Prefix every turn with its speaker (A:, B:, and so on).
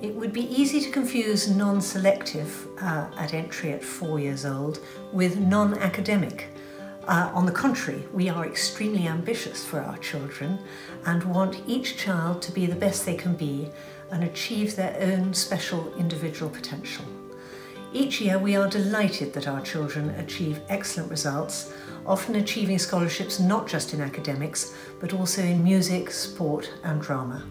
A: It would be easy to confuse non-selective uh, at entry at four years old with non-academic. Uh, on the contrary, we are extremely ambitious for our children and want each child to be the best they can be and achieve their own special individual potential. Each year we are delighted that our children achieve excellent results, often achieving scholarships not just in academics, but also in music, sport and drama.